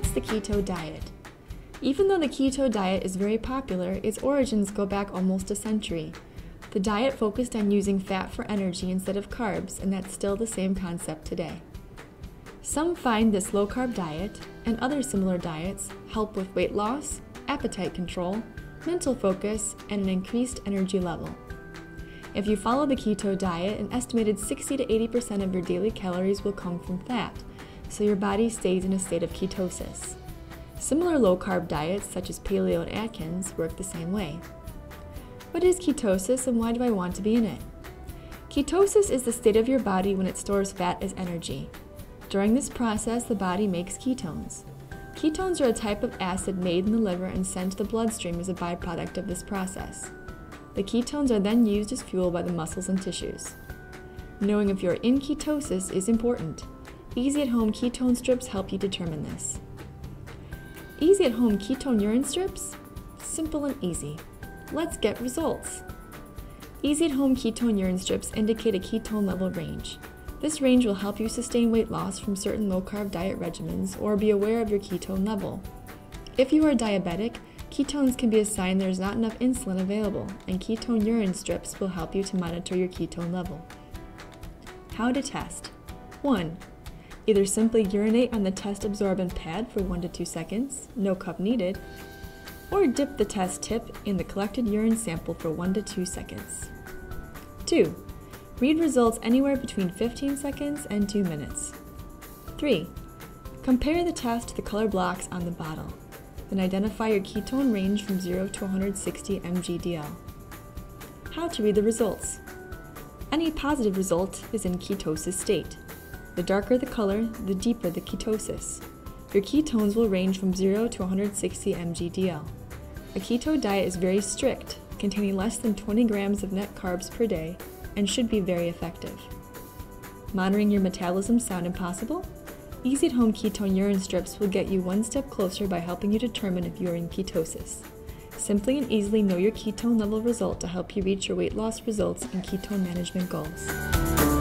what's the keto diet? Even though the keto diet is very popular, its origins go back almost a century. The diet focused on using fat for energy instead of carbs, and that's still the same concept today. Some find this low carb diet and other similar diets help with weight loss, appetite control, mental focus, and an increased energy level. If you follow the keto diet, an estimated 60 to 80% of your daily calories will come from fat, so your body stays in a state of ketosis. Similar low carb diets, such as Paleo and Atkins, work the same way. What is ketosis and why do I want to be in it? Ketosis is the state of your body when it stores fat as energy. During this process, the body makes ketones. Ketones are a type of acid made in the liver and sent to the bloodstream as a byproduct of this process. The ketones are then used as fuel by the muscles and tissues. Knowing if you're in ketosis is important. Easy at home ketone strips help you determine this. Easy at home ketone urine strips? Simple and easy. Let's get results. Easy at home ketone urine strips indicate a ketone level range. This range will help you sustain weight loss from certain low carb diet regimens or be aware of your ketone level. If you are diabetic, ketones can be a sign there is not enough insulin available, and ketone urine strips will help you to monitor your ketone level. How to test 1. Either simply urinate on the test absorbent pad for 1 to 2 seconds, no cup needed, or dip the test tip in the collected urine sample for 1 to 2 seconds. 2. Read results anywhere between 15 seconds and 2 minutes. 3. Compare the test to the color blocks on the bottle. Then identify your ketone range from 0 to 160 mgdl. How to read the results. Any positive result is in ketosis state. The darker the color, the deeper the ketosis. Your ketones will range from 0 to 160 mgdl. A keto diet is very strict, containing less than 20 grams of net carbs per day and should be very effective. Monitoring your metabolism sound impossible? Easy at home ketone urine strips will get you one step closer by helping you determine if you're in ketosis. Simply and easily know your ketone level result to help you reach your weight loss results and ketone management goals.